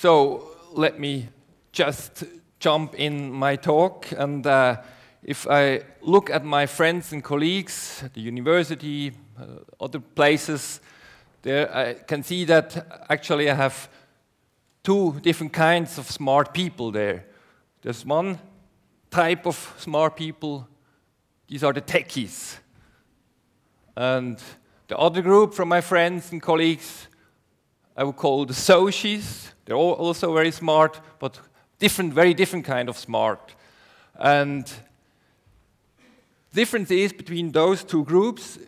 So let me just jump in my talk. And uh, if I look at my friends and colleagues at the university, uh, other places, there I can see that actually I have two different kinds of smart people there. There's one type of smart people, these are the techies. And the other group from my friends and colleagues, I would call the sociis. They're all also very smart, but different, very different kind of smart. And difference is between those two groups.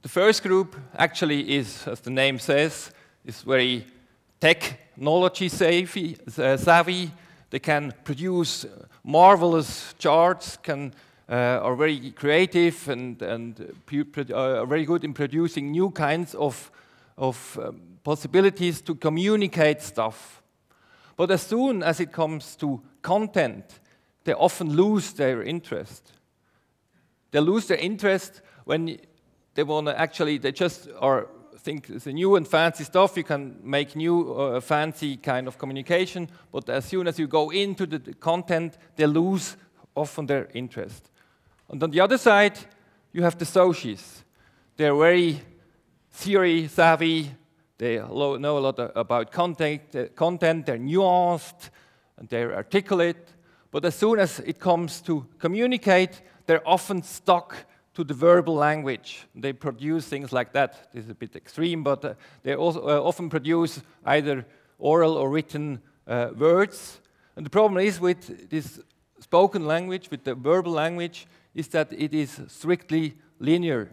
The first group actually is, as the name says, is very technology savvy. Uh, savvy. They can produce marvelous charts, can uh, are very creative and, and uh, are very good in producing new kinds of, of um, possibilities to communicate stuff. But as soon as it comes to content, they often lose their interest. They lose their interest when they want to actually, they just are think it's a new and fancy stuff. You can make new uh, fancy kind of communication, but as soon as you go into the, the content, they lose often their interest. And on the other side, you have the sociis. They're very theory savvy, they know a lot about content, uh, content, they're nuanced, and they're articulate. But as soon as it comes to communicate, they're often stuck to the verbal language. They produce things like that. This is a bit extreme, but uh, they also uh, often produce either oral or written uh, words. And the problem is with this spoken language, with the verbal language, is that it is strictly linear.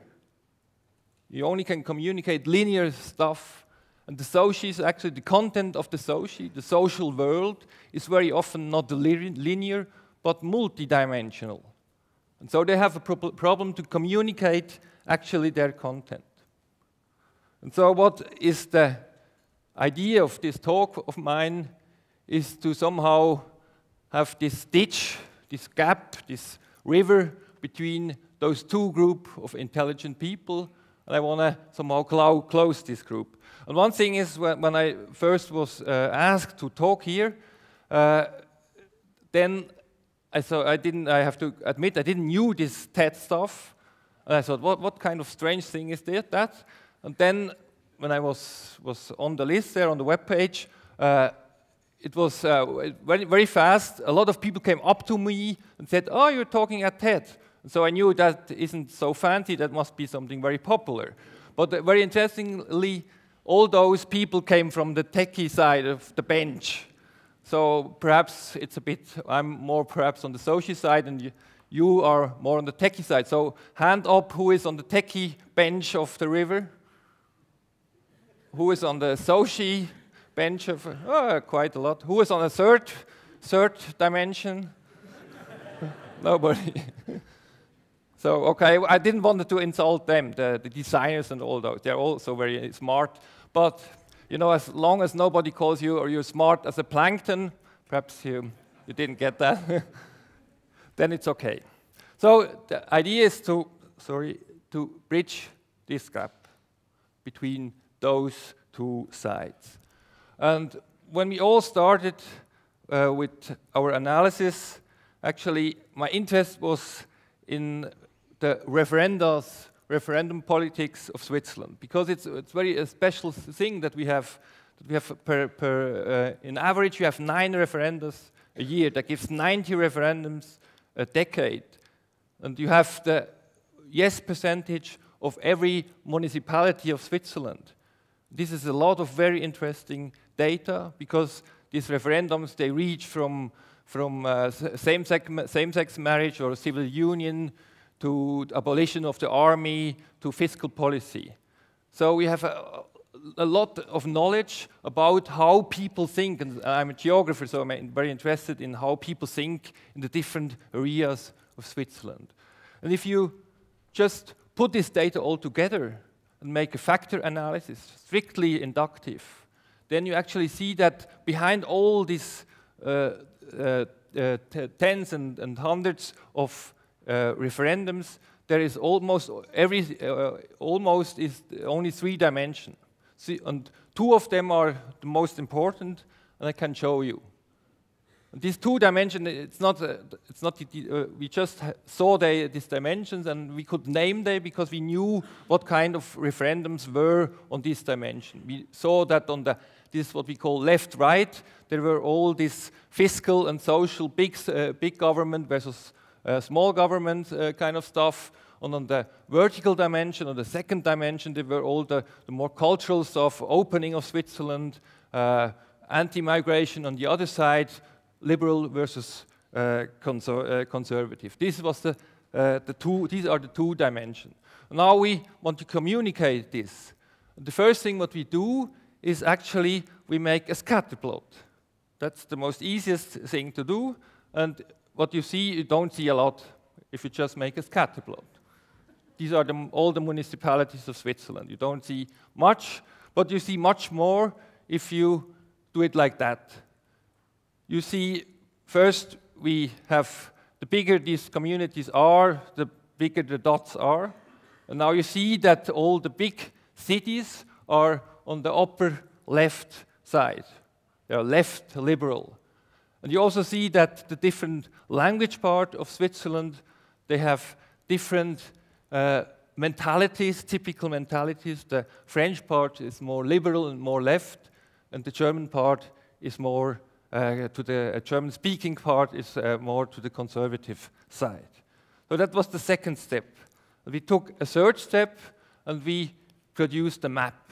You only can communicate linear stuff and the sociis, actually the content of the soci, the social world, is very often not linear, but multidimensional. And so they have a pro problem to communicate actually their content. And so what is the idea of this talk of mine is to somehow have this ditch, this gap, this river between those two group of intelligent people, and I want to somehow close this group. And one thing is when, when I first was uh, asked to talk here, uh, then I thought I didn't. I have to admit I didn't knew this TED stuff, and I thought, what what kind of strange thing is that? And then when I was was on the list there on the web page, uh, it was uh, very very fast. A lot of people came up to me and said, "Oh, you're talking at TED." So I knew that isn't so fancy. That must be something very popular. But uh, very interestingly, all those people came from the techie side of the bench. So perhaps it's a bit, I'm more perhaps on the social side and you, are more on the techie side. So hand up who is on the techie bench of the river? Who is on the social bench of, oh, quite a lot. Who is on the third, third dimension? Nobody. so, okay, I didn't want to insult them, the, the designers and all those. They're also very smart. But you know, as long as nobody calls you or you're smart as a plankton, perhaps you, you didn't get that, then it's okay. So the idea is to, sorry, to bridge this gap between those two sides. And when we all started uh, with our analysis, actually my interest was in the referendums referendum politics of Switzerland because it's it's very a special thing that we have that we have per, per uh, in average we have nine referendums a year. That gives 90 referendums a decade. And you have the yes percentage of every municipality of Switzerland. This is a lot of very interesting data because these referendums they reach from from uh, same-sex same -sex marriage or civil union to abolition of the army, to fiscal policy. So we have a, a, lot of knowledge about how people think, and I'm a geographer, so I'm very interested in how people think in the different areas of Switzerland. And if you just put this data all together and make a factor analysis, strictly inductive, then you actually see that behind all these uh, uh, uh, tens and, and hundreds of referendums, there is almost every uh, almost is only three dimensions. See, and two of them are the most important, and I can show you. These two dimensions, it's not, uh, it's not uh, we just saw the, these dimensions and we could name them because we knew what kind of referendums were on this dimension. We saw that on the, this what we call left-right, there were all these fiscal and social big, uh, big government versus uh, small government uh, kind of stuff. And on the vertical dimension, on the second dimension, there were all the, the more cultural stuff, opening of Switzerland, uh, anti-migration on the other side, liberal versus uh, conser uh, conservative. This was the, uh, the two, these are the two dimensions. Now we want to communicate this. The first thing what we do is actually we make a scatter plot. That's the most easiest thing to do. And what you see, you don't see a lot if you just make a scatter plot. These are the, all the municipalities of Switzerland. You don't see much, but you see much more if you do it like that. You see, first we have the bigger these communities are, the bigger the dots are. And now you see that all the big cities are on the upper left side. They are left liberal. And you also see that the different language part of Switzerland, they have different uh, mentalities, typical mentalities. The French part is more liberal and more left, and the German part is more uh, to the uh, German-speaking part is uh, more to the conservative side. So that was the second step. We took a third step and we produced a map.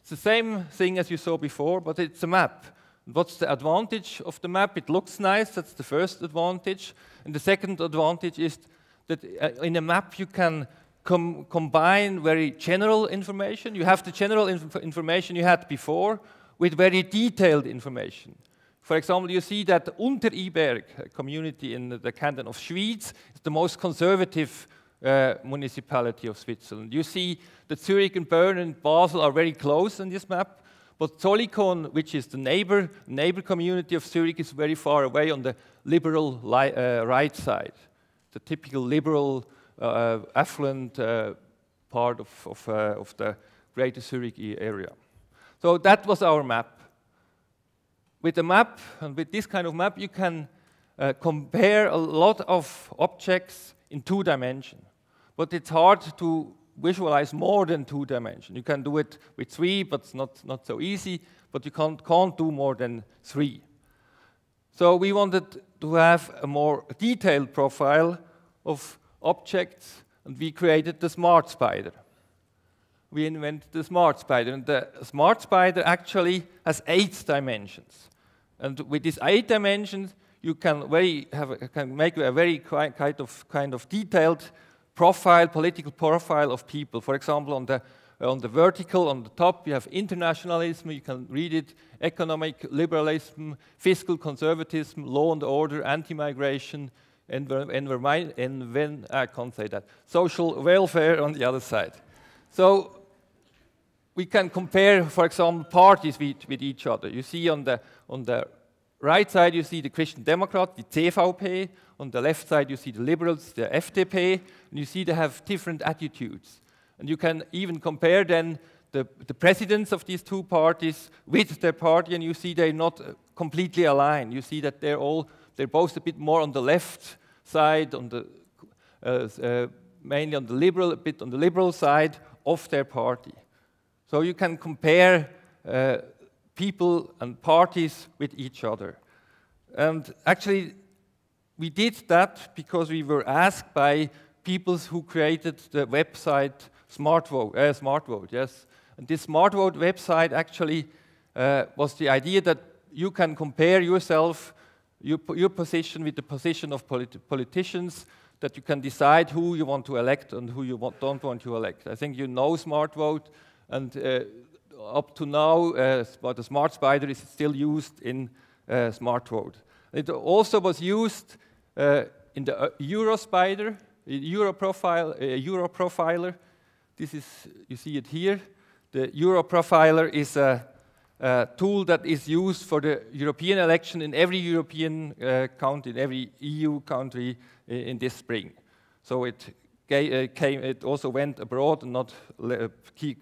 It's the same thing as you saw before, but it's a map. What's the advantage of the map? It looks nice, that's the first advantage. And the second advantage is that uh, in a map you can com combine very general information. You have the general inf information you had before with very detailed information. For example, you see that Unteriberg, a community in the canton of Schwyz, is the most conservative uh, municipality of Switzerland. You see that Zurich and Bern and Basel are very close on this map, but Zollikon, which is the neighbor, neighbor community of Zurich, is very far away on the liberal uh, right side, the typical liberal, uh, affluent uh, part of, of, uh, of the greater Zurich area. So that was our map with a map, and with this kind of map, you can uh, compare a lot of objects in two dimensions. But it's hard to visualize more than two dimensions. You can do it with three, but it's not, not so easy, but you can't, can't do more than three. So we wanted to have a more detailed profile of objects, and we created the Smart Spider. We invented the Smart Spider, and the Smart Spider actually has eight dimensions. And with these eight dimensions, you can, very have a, can make a very kind of, kind of detailed profile, political profile of people. For example, on the, on the vertical, on the top, you have internationalism, you can read it, economic liberalism, fiscal conservatism, law and order, anti-migration, and when I can't say that, social welfare on the other side. So we can compare, for example, parties with, with each other. You see on the, on the right side, you see the Christian Democrat, the CVP. On the left side, you see the Liberals, the FDP. And you see they have different attitudes. And you can even compare then the, the presidents of these two parties with their party, and you see they're not completely aligned. You see that they're all, they're both a bit more on the left side, on the, uh, uh, mainly on the liberal, a bit on the liberal side of their party. So you can compare uh, people and parties with each other. And actually, we did that because we were asked by people who created the website SmartVote, uh, SmartVote yes. And this SmartVote website actually uh, was the idea that you can compare yourself, your, your position with the position of politi politicians, that you can decide who you want to elect and who you want, don't want to elect. I think you know SmartVote. And uh, up to now, uh, the Smart Spider is still used in uh, SmartVote. It also was used in the Euro EuroSpider, Europrofile, Europrofiler. This is, you see it here. The Europrofiler is a, a, tool that is used for the European election in every European uh, country, in every EU country in this spring. So it uh, came, it also went abroad and not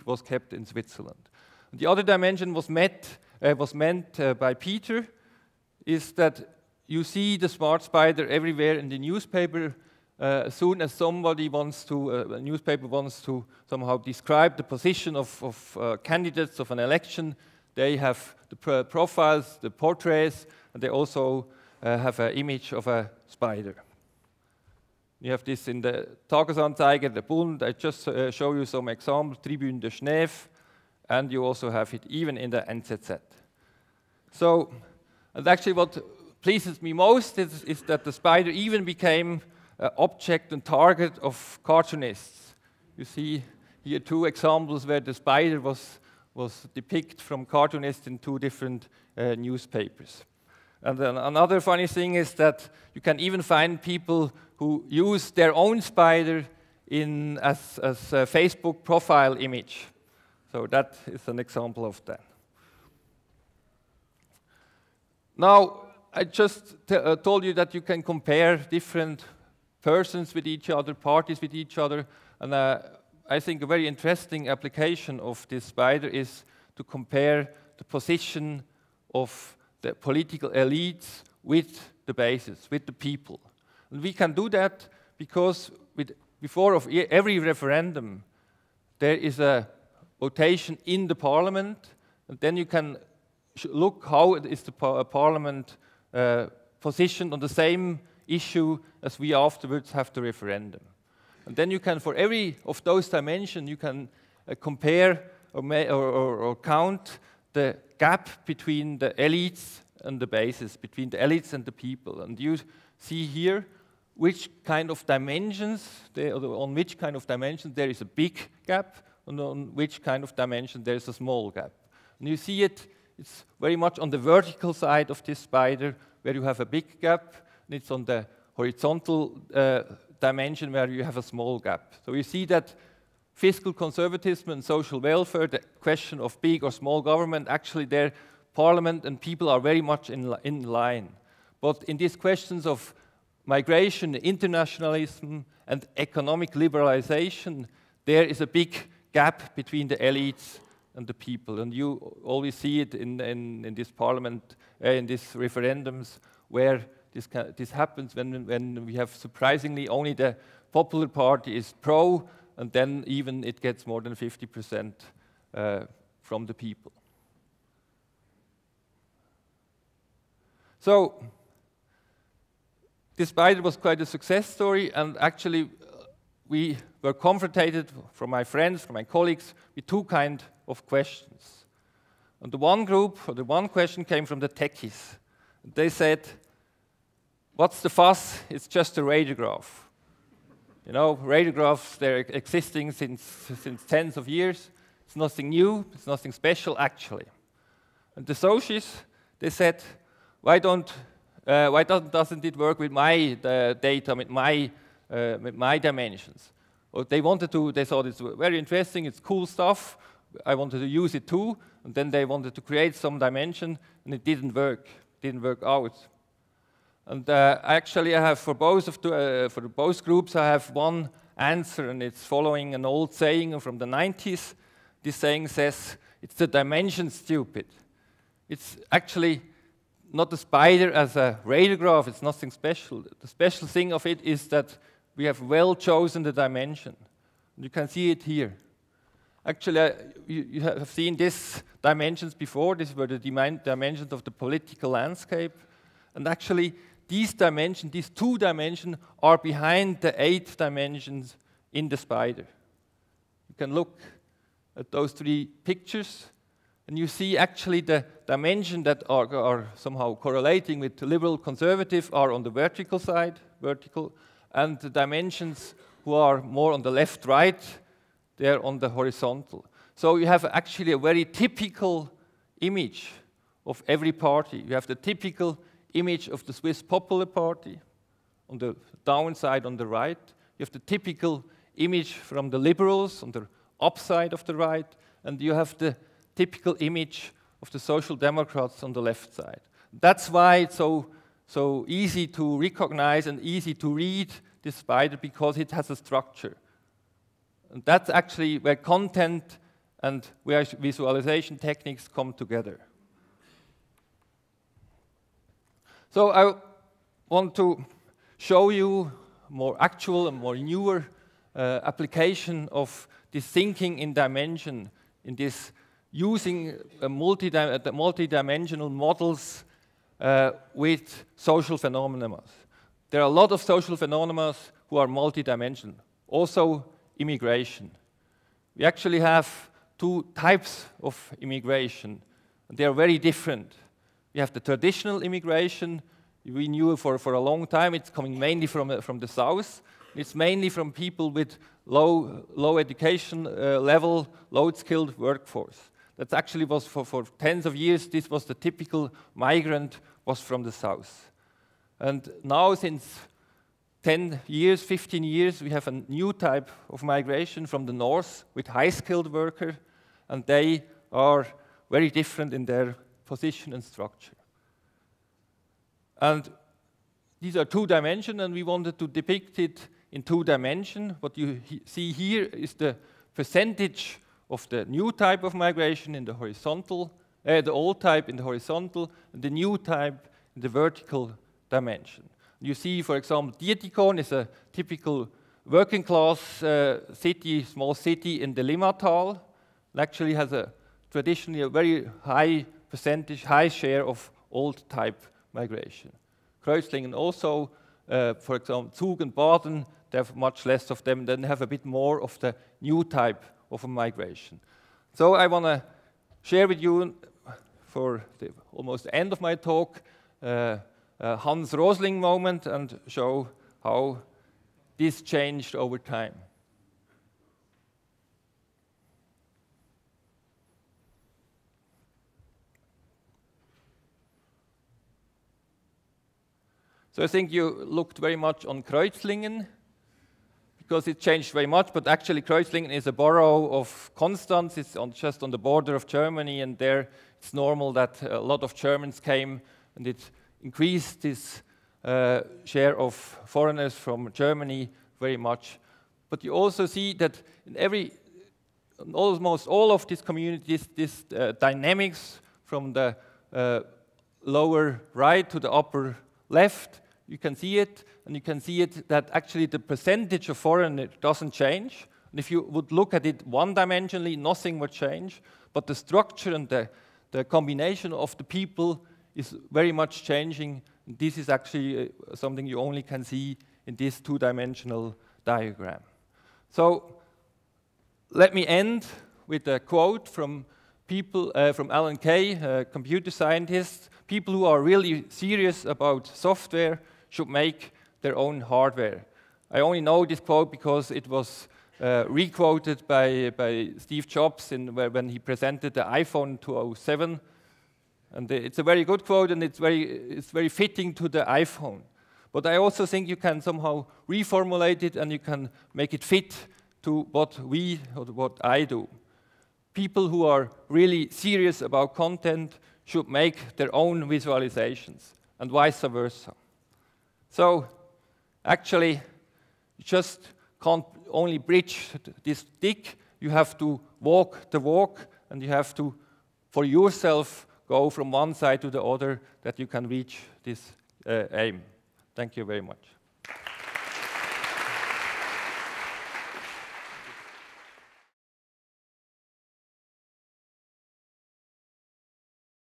was kept in Switzerland. The other dimension was met uh, was meant uh, by Peter is that you see the smart spider everywhere in the newspaper. Uh, as soon as somebody wants to, uh, a newspaper wants to somehow describe the position of, of uh, candidates of an election, they have the pro profiles, the portraits, and they also uh, have an image of a spider. You have this in the Tagesanzeiger, the Bund. I just show you some examples, Tribune de Genève, and you also have it even in the NZZ. So, and actually what pleases me most is, is that the spider even became an object and target of cartoonists. You see here two examples where the spider was, was depicted from cartoonists in two different uh, newspapers. And then another funny thing is that you can even find people who use their own spider in, as, as a Facebook profile image. So that is an example of that. Now, I just uh, told you that you can compare different persons with each other, parties with each other, and uh, I think a very interesting application of this spider is to compare the position of the political elites with the basis, with the people. And we can do that because with, before of every referendum, there is a votation in the parliament, and then you can look how is the par parliament uh, positioned on the same issue as we afterwards have the referendum. And then you can, for every of those dimensions, you can uh, compare or, or, or, or count the gap between the elites and the basis, between the elites and the people. And you see here which kind of dimensions, on which kind of dimensions there is a big gap, and on which kind of dimension there is a small gap. And you see it, it's very much on the vertical side of this spider, where you have a big gap, and it's on the horizontal uh, dimension where you have a small gap. So you see that fiscal conservatism and social welfare, the question of big or small government, actually their parliament and people are very much in, li in line. But in these questions of migration, internationalism, and economic liberalization, there is a big gap between the elites and the people. And you always see it in, in, in this parliament, uh, in these referendums, where this, this happens when, when we have surprisingly only the Popular Party is pro, and then even it gets more than 50% uh, from the people. So, this spider was quite a success story, and actually, we were confronted from my friends, from my colleagues, with two kind of questions. And the one group, or the one question came from the techies. They said, what's the fuss? It's just a radiograph. You know, radiographs, they're existing since, since tens of years. It's nothing new, it's nothing special, actually. And the socialists, they said, why don't uh, why doesn't, doesn't it work with my uh, data, with my, uh, my dimensions? Well, they wanted to, they thought it's very interesting, it's cool stuff, I wanted to use it too, and then they wanted to create some dimension, and it didn't work, didn't work out. And uh, actually, I have for both of the, uh, for both groups, I have one answer, and it's following an old saying from the 90s. This saying says, "It's the dimension, stupid." It's actually not the spider as a radiograph, it's nothing special. The special thing of it is that we have well chosen the dimension. You can see it here. Actually, uh, you, you, have seen these dimensions before. These were the dimensions of the political landscape. And actually, these dimensions, these two dimensions, are behind the eight dimensions in the spider. You can look at those three pictures. And you see actually the dimensions that are, are, somehow correlating with liberal conservative are on the vertical side, vertical, and the dimensions who are more on the left right, they're on the horizontal. So you have actually a very typical image of every party. You have the typical image of the Swiss Popular Party on the downside on the right. You have the typical image from the liberals on the upside of the right, and you have the typical image of the Social Democrats on the left side. That's why it's so, so easy to recognize and easy to read this spider because it has a structure. And that's actually where content and where visualization techniques come together. So I want to show you more actual and more newer uh, application of this thinking in dimension, in this using multi multi-dimensional models uh, with social phenomena. There are a lot of social phenomena who are multi-dimensional. Also, immigration. We actually have two types of immigration. They are very different. We have the traditional immigration. We knew for, for a long time it's coming mainly from, uh, from the south. It's mainly from people with low, low education uh, level, low skilled workforce. That actually was for, for tens of years, this was the typical migrant was from the south. And now since 10 years, 15 years, we have a new type of migration from the north with high-skilled workers, and they are very different in their position and structure. And these are two dimensions, and we wanted to depict it in two dimensions. What you he see here is the percentage of the new type of migration in the horizontal, uh, the old type in the horizontal, and the new type in the vertical dimension. You see, for example, Dietikon is a typical working class uh, city, small city in the Limmatal. It actually has a traditionally a very high percentage, high share of old type migration. Kreuzlingen also, uh, for example, Zug and Baden, they have much less of them, then have a bit more of the new type of a migration. So I want to share with you for the almost end of my talk uh, Hans Rosling moment and show how this changed over time. So I think you looked very much on Kreuzlingen because it changed very much, but actually Kreuzlingen is a borough of Konstanz. It's on, just on the border of Germany, and there it's normal that a lot of Germans came, and it increased this uh, share of foreigners from Germany very much. But you also see that in every, almost all of these communities, this uh, dynamics from the uh, lower right to the upper left, you can see it, and you can see it that actually the percentage of foreign doesn't change. And if you would look at it one-dimensionally, nothing would change, but the structure and the, the combination of the people is very much changing. This is actually uh, something you only can see in this two-dimensional diagram. So let me end with a quote from people, uh, from Alan Kay, a computer scientist. People who are really serious about software should make their own hardware. I only know this quote because it was uh, requoted by, by Steve Jobs in, when he presented the iPhone 207. And it's a very good quote, and it's very, it's very fitting to the iPhone. But I also think you can somehow reformulate it and you can make it fit to what we or what I do. People who are really serious about content should make their own visualizations, and vice versa. So actually, you just can't only bridge this stick, you have to walk the walk, and you have to, for yourself, go from one side to the other that you can reach this uh, aim. Thank you very much.